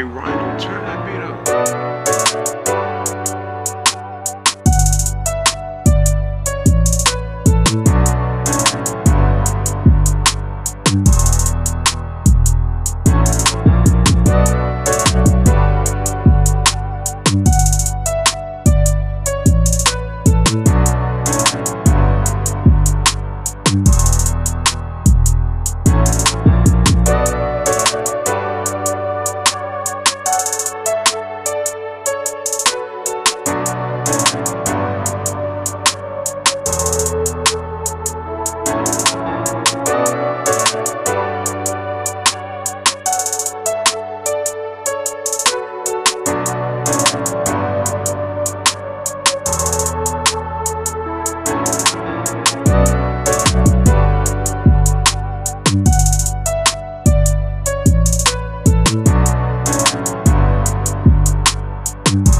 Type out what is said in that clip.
Hey, Ryan, turn that beat up. Bye.